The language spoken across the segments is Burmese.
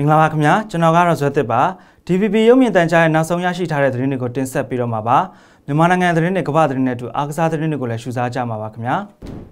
မင်္ဂလာပါခင်ဗျာကျွန်တော်ကတော့ဇွဲသစ်ပါ DVB ရုပ်မြင်သံကြားရဲ့နောက်ဆုံးရရှိထားတဲ့သတင်းတွေကိုတင်ဆက်ပြီးတော့မှာပါမြန်မာနိုင်ငံသတင်းတွေကမ္ဘာသတင်းတွေအတူအားကစားသတင်းတွေကိုလည်းရှုစားကြမှာပါခင်ဗျာ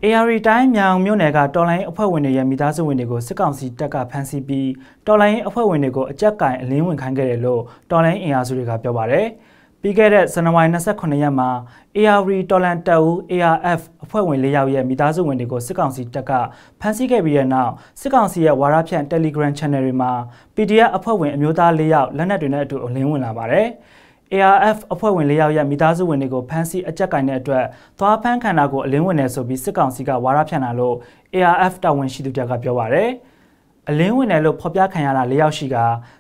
AR တိုင်းမြောင်မြို့နယ်ကတော်လိုင်းအဖွဲ့ဝင်တွေရဲ့မိသားစုဝင်တွေကိုစစ်ကောင်စီတပ်ကဖမ်းဆီးပြီးတော်လိုင်းအဖွဲ့ဝင်တွေကိုအကြက်ကင်အလင်းဝင်ခိုင်းခဲ့တယ်လို့တော်လိုင်းအင်အားစုတွေကပြောပါတယ်။ ပြီးခဲ့တဲ့ဇန်နဝါရီ28ရက်မှာ ARV တော်လန်တပ်ဦး ARF အဖွဲ့ဝင်၄ယောက်ရဲ့မိသားစုဝင်တွေကိုစစ်ကောင်စီတပ်ကဖမ်းဆီးခဲ့ပြီးတဲ့နောက်စစ်ကောင်စီရဲ့ဝါရဖြန့် Telegram Channel တွေမှာ PDF အဖွဲ့ဝင်အမျိုးသား၄ယောက်လက်နက်တွေနဲ့အတူအလင်းဝင်လာပါတယ်။ ARF အဖွဲ့ဝင်၄ယောက်ရဲ့မိသားစုဝင်တွေကိုဖမ်းဆီးအကြက်ကင်တဲ့အတွက်သွားဖမ်းခံတာကိုအလင်းဝင်နေဆိုပြီးစစ်ကောင်စီကဝါရဖြန့်တာလို့ ARF တာဝန်ရှိသူတယောက်ကပြောပါတယ်။ အလင်းဝင်တယ်လို့ဖော်ပြခံရတာ၄ယောက်ရှိက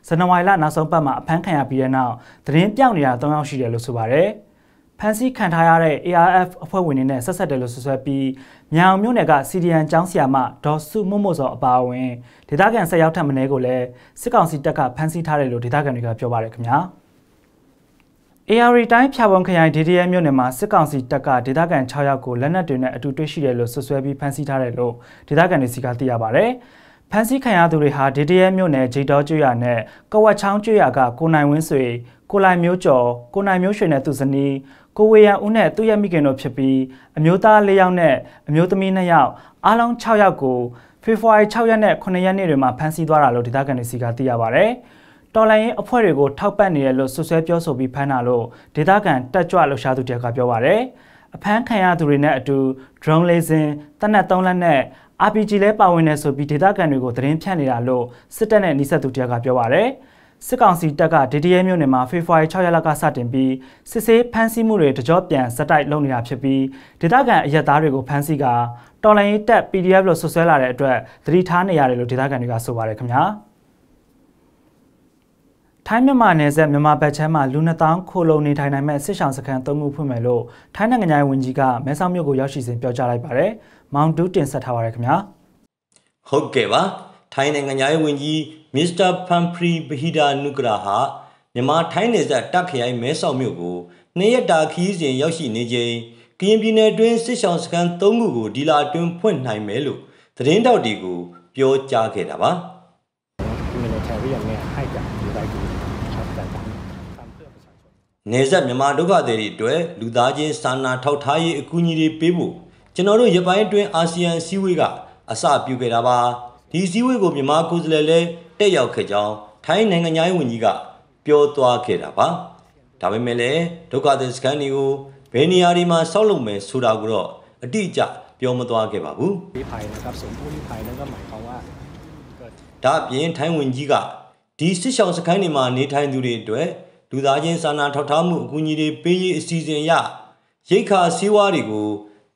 ဇန်နဝါရီလနောက်ဆုံးပတ်မှာအဖမ်းခံရပြီးတဲ့နောက်သတင်းပြောင်းနေတာ၃ယောက်ရှိတယ်လို့ဆိုပါတယ်။ဖမ်းဆီးခံထားရတဲ့ ARF အဖွဲ့ဝင်တွေနဲ့ဆက်ဆက်တယ်လို့ဆွဆွဲပြီးမြောင်မြို့နယ်က CDN ကျောင်းဆရာမဒေါ်စုမွတ်မွတ်စောအပါအဝင်ဒေသခံဆက်ရောက်ထပ်မင်းကိုလည်းစစ်ကောင်စီတပ်ကဖမ်းဆီးထားတယ်လို့ဒေသခံတွေကပြောပါတယ်ခင်ဗျာ။ AR တိုင်းဖြာပုံခရိုင် DDM မြို့နယ်မှာစစ်ကောင်စီတပ်ကဒေသခံ6ယောက်ကိုလက်နက်တွေနဲ့အတူတွေ့ရှိတယ်လို့ဆွဆွဲပြီးဖမ်းဆီးထားတယ်လို့ဒေသခံတွေစီကသိရပါဗျ။ ဖမ်းဆီးခံရသူတွေဟာဒေတရဲမြို့နယ်ဂျိတောကျွရနဲ့ကဝက်ချောင်းကျွရကကိုနိုင်ဝင်းဆွေကိုလိုက်မျိုးကျော်ကိုနိုင်မျိုးရွှေနဲ့သူဇနီးကိုဝေယံဦးနဲ့သူ့ရဲ့မိခင်တို့ဖြစ်ပြီးအမျိုးသား၄ယောက်နဲ့အမျိုးသမီး၂ယောက်အားလုံး6ယောက်ကိုဖေဖော်ဝါရီ6ရက်နဲ့9ရက်နေ့တွေမှာဖမ်းဆီးသွားတာလို့ဒေသခံတွေစီကသိရပါဗျ။တော်လိုင်းရင်အဖွဲ့တွေကိုထောက်ပံ့နေတယ်လို့ဆွဆွဲပြောဆိုပြီးဖမ်းတာလို့ဒေသခံတက်ကြွလှူရှားသူတယောက်ကပြောပါဗျ။ အဖမ်းခံရသူတွေနဲ့အတူ drone လေးစင်တနက်3လက်နဲ့ RPG လဲပါဝင်နေဆိုပြီးဒေသခံတွေကိုသတင်းဖြန့်နေတာလို့စစ်တပ်နဲ့နှိစက်သူတယောက်ကပြောပါရယ်စစ်ကောင်စီတပ်က DDA မြို့နယ်မှာဖေဖော်ဝါရီ6ရက်လောက်ကစတင်ပြီးစစ်ဆေးဖမ်းဆီးမှုတွေတကြောပြန်စက်တိုက်လုပ်နေတာဖြစ်ပြီးဒေသခံအရက်သားတွေကိုဖမ်းဆီးကတော်လိုင်းတပ် PDF လို့ဆွဆွဲလာတဲ့အတွက်သတိထားနေရတယ်လို့ဒေသခံတွေကဆိုပါတယ်ခင်ဗျာ ထိုင်းမြန်မာနယ်စပ်မြန်မာဘက်ချမ်းမှာလူနှစ်တောင်းခိုလုံနေထိုင်နိုင်မဲ့စစ်ဆောင်စခန်းသုံးခုဖွင့်မယ်လို့ထိုင်းနိုင်ငံရဲ့ဝန်ကြီးကမဲဆောက်မြို့ကိုရောက်ရှိစဉ်ပြောကြားလိုက်ပါတယ်။မောင်တူးတင်ဆက်ထားပါရခင်ဗျာဟုတ်ကဲ့ပါထိုင်းနိုင်ငံသားရေးဝန်ကြီးမစ္စတာဖန်ဖရီဘဟီဒါနုကရာဟာမြန်မာထိုင်းနယ်စပ်တပ်ခရိုင်မဲဆောက်မြို့ကိုနှစ်ရက်တာခီးစဉ်ရောက်ရှိနေချိန်ကရင်ပြည်နယ်တွင်းစစ်ဆောင်စခန်း၃ခုကိုဒီလာအတွင်းဖွင့်နိုင်မယ်လို့သတင်းတောက်တီကိုပြောကြားခဲ့တာပါ နေဆက်မြန်မာဒုက္ခသည်တွေအတွက်လူသားချင်းစာနာထောက်ထားရေးအကူအညီတွေပေးဖို့ကျွန်တော်တို့ရပိုင်းအတွင်းအာဆီယံစည်းဝေးကအစပြုခဲ့တာပါဒီစည်းဝေးကိုမြန်မာကိုယ်စားလှယ်လည်းတက်ရောက်ခဲ့ကြောင်းထိုင်းနိုင်ငံသားဝန်ကြီးကပြောသွားခဲ့တာပါဒါပေမဲ့လည်းဒုက္ခသည်စခန်းတွေကိုဘယ်နေရာတွေမှာဆောက်လုပ်မယ်ဆိုတာကိုတော့အတိအကျပြောမသွားခဲ့ပါဘူးဒီဖိုင်นะครับสมผู้ลี้ภัยนั้นก็หมายความว่าဒါအပြင်ထိုင်းဝန်ကြီးကဒီစစ်ဆောင်စခန်းတွေမှာနေထိုင်သူတွေအတွက် လူသားချင်းစာနာထောက်ထားမှုအကူအညီတွေပေးရေးအစီအစဉ်ရရိတ်ခါစည်းဝါးတွေကို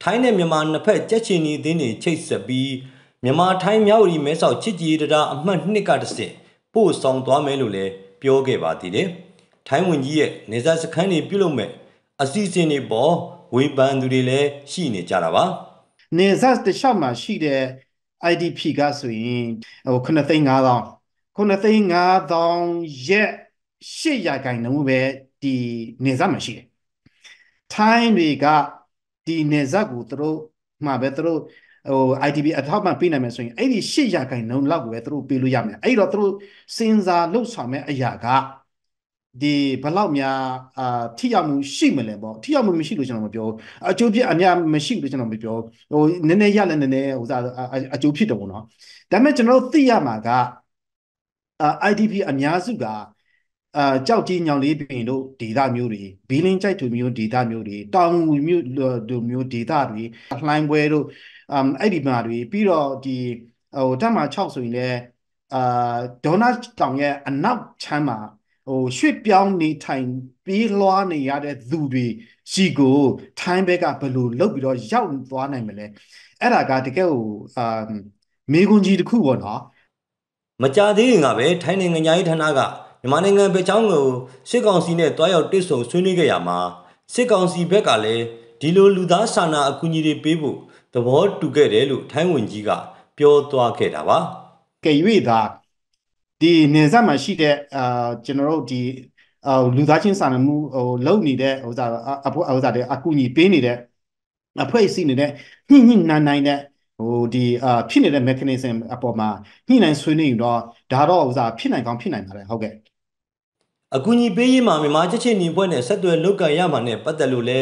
ထိုင်းနဲ့မြန်မာနှစ်ဖက်ကြက်ချင်နေသေးနေချိတ်ဆက်ပြီးမြန်မာထိုင်းမြောက်ရီမဲဆောက်ချစ်ကြည်တရားအမှတ်2ကတဆင့်ပို့ဆောင်သွားမယ်လို့လည်းပြောခဲ့ပါသေးတယ်။ထိုင်းဝန်ကြီးရဲ့နေဆက်စခန်းတွေပြုလုပ်မဲ့အစီအစဉ်တွေပေါ်ဝေဖန်သူတွေလည်းရှိနေကြတာပါ။နေဆက်တခြားမှာရှိတဲ့ IDP ကဆိုရင်ဟို9သိန်း5000 9သိန်း5000ရဲ့ 8ရာခိုင်နှုန်းပဲဒီနေဆက်မှာရှိတယ်။ထိုင်းတွေကဒီနေဇက်ကိုသူတို့မှပဲသူတို့ဟို ITB အထောက်ပံ့ပေးနိုင်မယ်ဆိုရင်အဲ့ဒီ၈ရာခိုင်နှုန်းလောက်ကိုပဲသူတို့ပေးလို့ရမယ်အဲ့တော့သူတို့စဉ်းစားလှုပ်ဆောင်မဲ့အရာကဒီဘလောက်များအာထိရောက်မှုရှိမလဲပေါ့ထိရောက်မှုမရှိလို့ကျွန်တော်မပြောအကျိုးဖြစ်အများမရှိလို့ကျွန်တော်မပြောဟိုနည်းနည်းရလဲနည်းနည်းဟိုစားအကျိုးဖြစ်တယ်ပေါ့နော်ဒါပေမဲ့ကျွန်တော်တို့သိရမှာကအာ IDP အများစုက အာကြောက်ကြီးညောင်လေးပင်တို့ဒေသမျိုးတွေဘီလင်းကြိုက်သူမျိုးဒေသမျိုးတွေတောင်ငူမျိုးတို့မျိုးဒေသတွေလှိုင်းပွဲတို့အမ်အဲ့ဒီမှာတွေပြီးတော့ဒီဟိုတက်မှာ6ဆိုရင်လည်းအာဒေါနတ်တောင်ရဲ့အနောက်ချမ်းမှာဟိုရွှေ့ပြောင်းနေထိုင်ပြီးလွှားနေရတဲ့သူတွေရှိကိုထိုင်းဘက်ကဘယ်လိုလုပ်ပြီးတော့ရောက်သွားနိုင်မလဲအဲ့ဒါကတကယ်ကိုအာမေကွန်ကြီးတစ်ခုပေါ့နော်မကြသေးခင်ကပဲထိုင်းနိုင်ငံကြီးဌာနက မြန်မာနိုင်ငံဗချောင်းကိုစစ်ကောင်စီနဲ့တွားရောက်တစ်ဆုံဆွေးနွေးခဲ့ရမှာစစ်ကောင်စီဘက်ကလည်းဒီလိုလူသားစာနာအကူအညီတွေပေးဖို့သဘောတူခဲ့တယ်လို့ထိုင်းဝန်ကြီးကပြောသွားခဲ့တာပါကဲ၍သာဒီနေဆက်မှာရှိတဲ့အာကျွန်တော်တို့ဒီအာလူသားချင်းစာနာမှုဟိုလုံနေတဲ့ဟိုစားအဖိုးဟိုစားတဲ့အကူအညီပေးနေတဲ့အဖွဲ့အစည်းနေတဲ့ညှိညှိနှိုင်းနှိုင်းတဲ့ဟိုဒီအာဖြစ်နေတဲ့ mechanism အပေါ်မှာညှိနှိုင်းဆွေးနွေးရင်တော့ဒါတော့ဥစားဖြစ်နိုင်ကောင်းဖြစ်နိုင်ပါတယ်ဟုတ်ကဲ့ အကူအညီပေးရေးမှာမြန်မာချက်ချင်းညီဘွဲ့နဲ့ဆက်သွယ်လုပ်ကံရမှာနဲ့ပတ်သက်လို့လဲ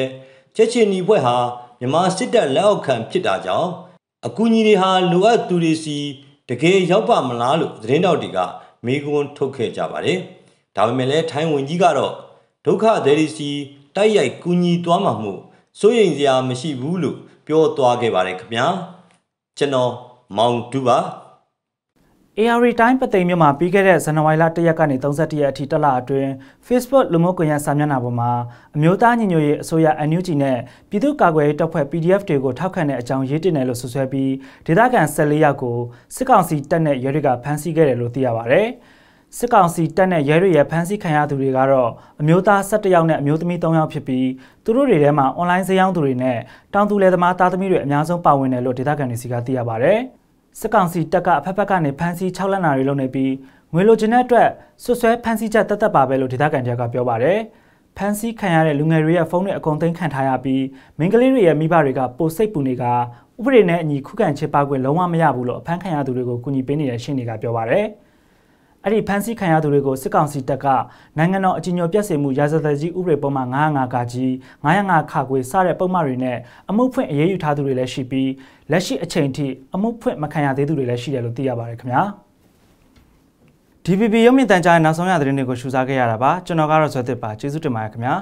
ချက်ချင်းညီဘွဲ့ဟာမြန်မာစစ်တပ်လက်အောက်ခံဖြစ်တာကြောင့်အကူအညီတွေဟာလိုအပ်သူတွေစီတကယ်ရောက်ပါမလားလို့သတင်းတောက်တွေကမေးခွန်းထုတ်ခဲ့ကြပါတယ်။ဒါပေမဲ့လည်းထိုင်းဝင်ကြီးကတော့ဒုက္ခသည်တွေစီတိုက်ရိုက်ကူညီသွားမှာမို့စိုးရိမ်စရာမရှိဘူးလို့ပြောသွားခဲ့ပါတယ်ခင်ဗျာ။ကျွန်တော်မောင်တူပါ AR တိုင်းပသိမ်မြို့မှာပြီးခဲ့တဲ့ဇန်နဝါရီလ1ရက်ကနေ31ရက်အထိတက်လာအတွင်း Facebook လူမှုကွန်ရက်စာမျက်နှာပေါ်မှာအမျိုးသားညီညွတ်ရေးအစိုးရ NUG နဲ့ပြည်သူ့ကာကွယ်ရေးတပ်ဖွဲ့ PDF တွေကိုထောက်ခံတဲ့အကြောင်းရေးတင်တယ်လို့ဆွဆွဲပြီးဒေသခံ14ယောက်ကိုစစ်ကောင်စီတပ်နဲ့ရဲတွေကဖမ်းဆီးခဲ့တယ်လို့သိရပါဗျ။စစ်ကောင်စီတပ်နဲ့ရဲတွေရဲ့ဖမ်းဆီးခံရသူတွေကတော့အမျိုးသား17ယောက်နဲ့အမျိုးသမီး3ယောက်ဖြစ်ပြီးသူတို့တွေထဲမှာအွန်လိုင်းဈေးရောင်းသူတွေနဲ့တောင်သူလယ်သမားသားသမီးတွေအများဆုံးပါဝင်တယ်လို့ဒေသခံတွေစီကသိရပါဗျ။ စစ်ကောင်စီတပ်ကအဖက်ဖက်ကနေဖမ်းဆီး6လက်နာတွေလုပ်နေပြီးငွေလိုချင်တဲ့အတွက်ဆွဆွဲဖမ်းဆီးချက်တက်တက်ပါပဲလို့ဒေသခံတယောက်ကပြောပါတယ်။ဖမ်းဆီးခံရတဲ့လူငယ်တွေရဲ့ဖုန်းတွေအကုန်သိမ်းခံထားရပြီးမိန်းကလေးတွေရဲ့မိဘတွေကပိုစိတ်ပူနေကဥပဒေနဲ့အညီခုခံချေပခွင့်လုံးဝမရဘူးလို့အဖမ်းခံရသူတွေကိုကူညီပေးနေတဲ့ရှင်းတွေကပြောပါတယ်။ အဲ့ဒီဖမ်းဆီးခံရသူတွေကိုစစ်ကောင်စီတပ်ကနိုင်ငံတော်အကြီးအကျယ်ပြည့်စုံမှုရာဇသက်ကြီးဥပဒေပုံမှန်905ကကြီး905ခါခွေစတဲ့ပုံမှန်တွေနဲ့အမှုဖွင့်အရေးယူထားသူတွေလည်းရှိပြီးလက်ရှိအချိန်ထိအမှုဖွင့်မခံရသေးသူတွေလည်းရှိတယ်လို့သိရပါတယ်ခင်ဗျာ DVB ရုပ်မြင်သံကြားရဲ့နောက်ဆုံးရသတင်းတွေကိုရှုစားခဲ့ရတာပါကျွန်တော်ကတော့ဇွဲသစ်ပါကျေးဇူးတင်ပါတယ်ခင်ဗျာ